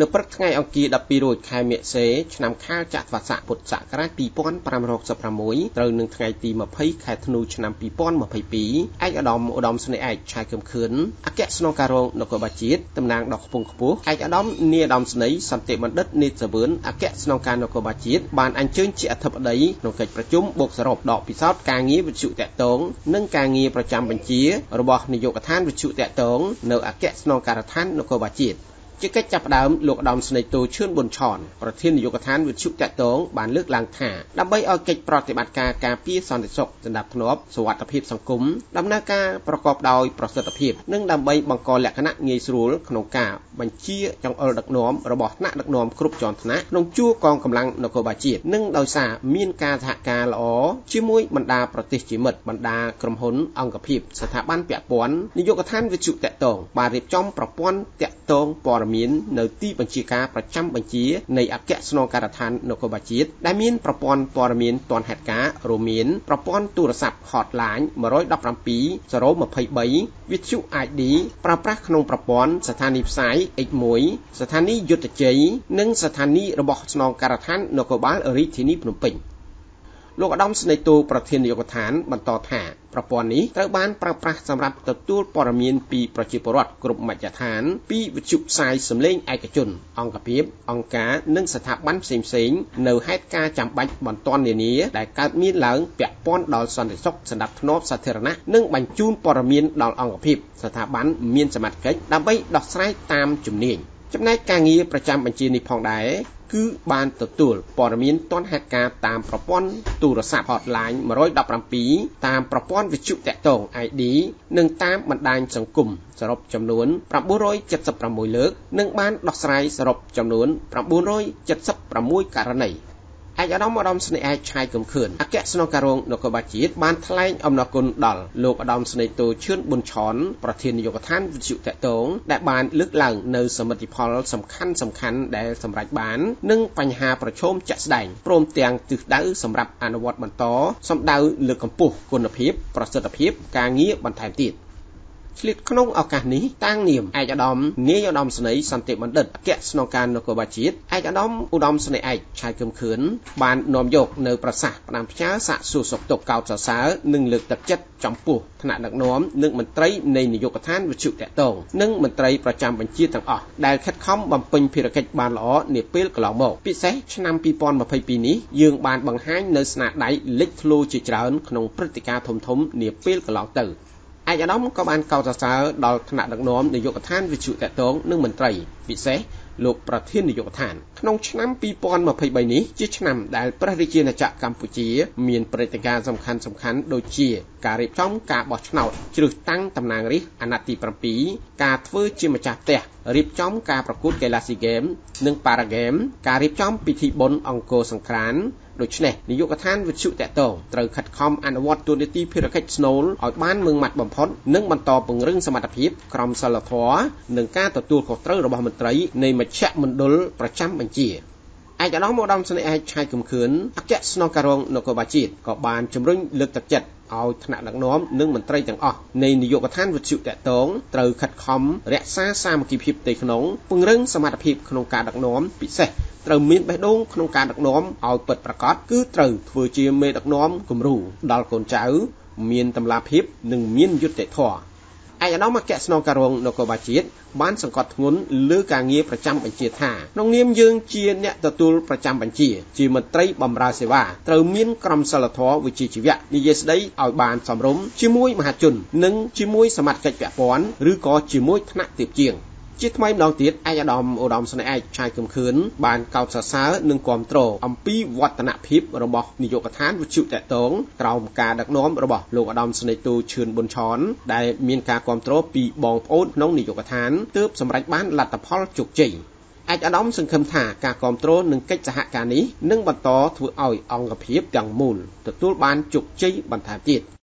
នៅព្រឹកថ្ងៃអង្គារ12រោចខែមិសេឆ្នាំខាលចត្វាស័កពុទ្ធសករាជ2566ត្រូវនឹងថ្ងៃទី20ខែធ្នូឆ្នាំ2022ឯកឧត្តមឧត្តមស្នេហ៍ឯកឆាយគឹមខឿនអគ្គស្នងការរងនគរបាលជាតិតំណាងដល់ខ្ពង់ខ្ពស់ឯកឧត្តមនាយឧត្តមស្នេហ៍សន្តិបណ្ឌិតនេតសាវឿនអគ្គស្នងការនគរបាលជាតិបានអញ្ជើញជាអធិបតីក្នុងកិច្ចប្រជុំបូកសរុបដកពិសោធន៍ការងារវិទ្យុតាក់ទងនិងការងារប្រចាំបញ្ជារបស់នាយកដ្ឋានវិទ្យុតាក់ទងនៅអគ្គស្នងការដ្ឋាននគរបាលជាតិ ជាកិច្ចចាប់ផ្ដើមលោកឧត្តមស្នេហ៍តូឈឿនប៊ុនឆនប្រធាននាយកដ្ឋានវិទ្យុតាក់ទងបានលើកឡើងថាដើម្បីឲ្យកិច្ចប្រតិបត្តិការការពារសន្តិសុខសណ្ដាប់ធ្នាប់សុវត្ថិភាពសង្គមដំណើរការប្រកបដោយប្រសិទ្ធភាពនិងដើម្បីបង្កលក្ខណៈងាយស្រួលក្នុងការបញ្ជាចង្អុលដឹកនាំរបស់ថ្នាក់ដឹកនាំគ្រប់ជាន់ថ្នាក់ក្នុងជួរកងកម្លាំងនគរបាលជាតិនិងដោយសារមានការសហការល្អជាមួយបណ្ដាប្រទេសជាមិត្តបណ្ដាក្រុមហ៊ុនអង្គភាពស្ថាប័នពាក់ព័ន្ធនាយកដ្ឋានវិទ្យុតាក់ទងបានរៀបចំប្រព័ន្ធតាក់ទងព័ត៌មាននៅទីបញ្ជាការប្រចាំបញ្ជានៃអគ្គស្នងការដ្ឋាននគរបាលជាតិដែលមានប្រព័ន្ធព័ត៌មានទាន់ហេតុការណ៍រួមមានប្រព័ន្ធទូរស័ព្ទ Hotline 117 023វិទ្យុ ID ប្រើប្រាស់ក្នុងប្រព័ន្ធស្ថានីយ៍ផ្សាយ X1 ស្ថានីយ៍យុទ្ធជ័យនិងស្ថានីយ៍របស់ស្នងការដ្ឋាននគរបាលរាជធានីភ្នំពេញ។ លោកឧត្តមស្នេហ៍តូប្រធាននាយកដ្ឋានបន្តថាប្រព័ន្ធនេះត្រូវបានប្រើប្រាស់សម្រាប់ទទួលព័ត៌មានពីប្រជាពលរដ្ឋគ្រប់មជ្ឈដ្ឋាន ពីវិទ្យុផ្សាយសម្លេងឯកជន អង្គភាពអង្គការនិងស្ថាប័នផ្សេងៗនៅហេតុការណ៍ចាំបាច់បន្ទាន់នានាដែលកើតមានឡើងពាក់ព័ន្ធដល់សន្តិសុខសណ្ដាប់ធ្នាប់សាធារណៈនិងបញ្ជូនព័ត៌មានដល់អង្គភាពស្ថាប័នមានសមត្ថកិច្ចដើម្បីដោះស្រាយតាមជំនាញ ចំណែកការងារប្រចាំបញ្ជានេះផងដែរគឺបានទទួលព័ត៌មានទាន់ហេតុការណ៍តាមប្រព័ន្ធទូរស័ព្ទ Hotline 117តាមប្រព័ន្ធវិទ្យុតាក់ទង ID និងតាមបណ្ដាញសង្គមសរុបចំនួន976លើក និងបានដោះស្រាយសរុបចំនួន976ករណី ឯកឧត្តមឧត្តមស្នេហ៍ឯកឆាយកំខឿនអគ្គស្នងការរងនគរបាលជាតិបានថ្លែងអំណរគុណដល់លោកឧត្តមស្នេហ៍តូឈឿនប៊ុនឆនប្រធាននាយកដ្ឋានវិទ្យុតកតងដែលបានលើកឡើងនៅសមិទ្ធផលសំខាន់សំខាន់ដែលសម្រេចបាន និងបញ្ហាប្រឈមជាក់ស្ដែងព្រមទាំងទិសដៅសម្រាប់អនុវត្តបន្តសម្ដៅលើកកម្ពស់គុណភាព ប្រសិទ្ធភាពការងារបន្ថែមទៀត ឆ្លៀតក្នុងឱកាសនេះតាំងនាមឯកឧត្តមនាយឧត្តមស្នេហ៍សន្តិបណ្ឌិតអគ្គស្នងការនគរបាលជាតិឯកឧត្តមឧត្តមស្នេហ៍ឯកឆៃគឹមខឿនបាននាំយកនៅប្រសាសន៍ផ្ដាំផ្ញើសាកសួរសុខទុក្ខកោតសរសើរនិងលើកទឹកចិត្តចំពោះថ្នាក់ដឹកនាំនិងមន្ត្រីនៃនាយកដ្ឋានវិទ្យុតកតងនិងមន្ត្រីប្រចាំបញ្ជាទាំងអស់ដែលខិតខំបំពេញភារកិច្ចបានល្អនាពេលកន្លងមកពិសេសឆ្នាំ2022នេះយើងបានបង្ហាញនៅស្នាដៃលេចធ្លោជាច្រើនក្នុងព្រឹត្តិការណ៍ធំៗនាពេលកន្លងទៅ ឯកឧត្តមក៏បានកោតសរសើរដល់ថ្នាក់ដឹកនាំនាយកដ្ឋានវិទ្យុតកតងនិងមន្ត្រីពិសេសលោកប្រធាននាយកដ្ឋានក្នុងឆ្នាំ2023នេះជាឆ្នាំដែលព្រះរាជាណាចក្រកម្ពុជា មានព្រឹត្តិការណ៍សំខាន់សំខាន់ដូចជា ការរៀបចំការបោះឆ្នោតជ្រើសតាំងតំណាងរាស្ត្រអាណត្តិទី7ការធ្វើជាម្ចាស់ផ្ទះរៀបចំការប្រកួតកីឡាស៊ីហ្គេម និងប៉ារ៉ាហ្គេមការរៀបចំពិធីបុណ្យអង្គរសង្ក្រាន្ត ដូច្នេះនាយកដ្ឋានវិទ្យុតកតងត្រូវខិតខំអនុវត្តទូនាទីភារកិច្ចស្នូលឲ្យបានម៉ឺងម៉ាត់បំផុតនិងបន្តពង្រឹងសមត្ថភាពក្រមសីលធម៌និងការទទួលខុសត្រូវរបស់មន្ត្រីនៃមជ្ឈមណ្ឌលប្រចាំបញ្ជាឯកឧត្តមឧត្តមស្នេហ៍ឯកឆៃកំខឿនអគ្គស្នងការរងនគរបាលជាតិក៏បានជំរុញលើកទឹកចិត្តឲ្យថ្នាក់ដឹកនាំនិងមន្ត្រីទាំងអស់នៃនាយកដ្ឋានវិទ្យុតកតងត្រូវខិតខំរក្សាសាមគ្គីភាពផ្ទៃក្នុងពង្រឹងសមត្ថភាពក្នុងការដឹកនាំពិសេស ត្រូវមានបេះដូងក្នុងការដឹកនាំឲ្យពិតប្រាកដគឺត្រូវធ្វើជាមេដឹកនាំគំរូដល់កូនចៅ មានតម្លាភាពនិងមានយុត្តិធម៌ឯកឧត្តមអគ្គស្នងការរងនគរបាលជាតិបានសង្កត់ធ្ងន់លើការងារប្រចាំបញ្ជាថាក្នុងនាមយើងជាអ្នកទទួលប្រចាំបញ្ជាជាមន្ត្រីបម្រើសេវាត្រូវមានក្រមសីលធម៌វិជ្ជាជីវៈនិយាយស្ដីឲ្យបានសមរម្យជាមួយមហាជន និងជាមួយសមាជិកពាក់ព័ន្ធឬក៏ជាមួយថ្នាក់ទាបជាង ជាថ្មីម្ដងទៀតឯកឧត្តមឧត្តមស្នេហ៍ឯកឆាយគឹមខឿនបានកោតសរសើរនិងគាំទ្រអំពីវឌ្ឍនភាពរបស់នាយកដ្ឋានវិទ្យុតកតងក្រោមការដឹកនាំរបស់លោកឧត្តមស្នេហ៍ទូឈឿនប៊ុនឆនដែលមានការគាំទ្រពីបងប្អូនក្នុងនាយកដ្ឋានទើបសម្រេចបានលទ្ធផលជោគជ័យឯកឧត្តមសង្ឃឹមថាការគ្រប់គ្រងនិងកិច្ចសហការនេះនឹងបន្តធ្វើឲ្យអង្គភាពទាំងមូលទទួលបានជោគជ័យបន្ថែមទៀត។